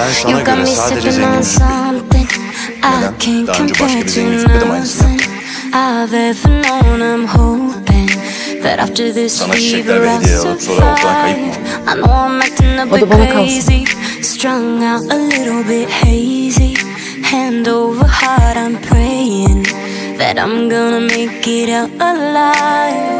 Ben sana You got göre me sadece sipping on zenginmişim. something I Neden? can't Daha önce başka compare bir to zengin şüphe de mi aynısını nothing I've ever known. I'm hoping that after this Sana çiçekler fever ve I'll hediye alıp sonra ortadan kayıp mı survive. I know I'm acting a O da bit bana kalsın. crazy, strung out a little bit hazy. Hand over heart, I'm praying that I'm gonna make it out alive.